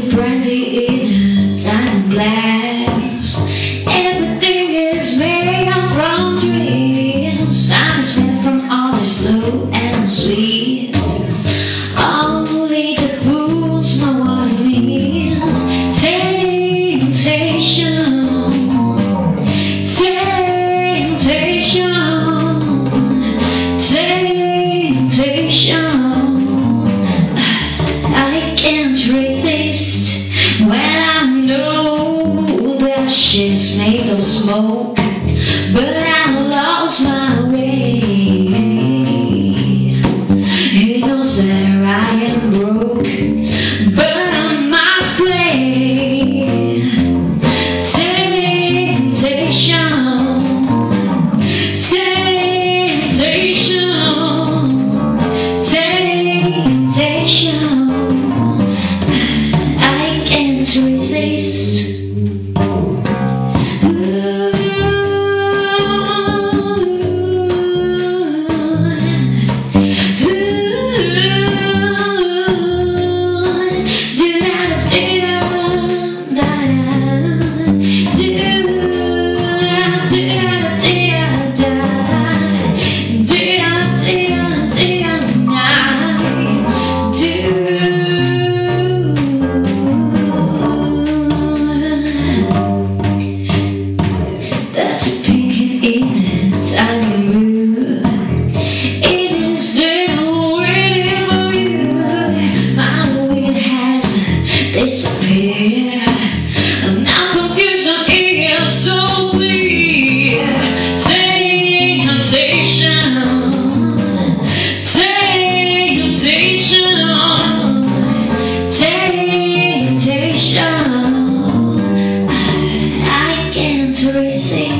to brandy in a diamond glass. Everything is made up from dreams. Time is spent from all this blue and sweet. ashes made of smoke. But I lost my way. He knows that I am broke that's a feel every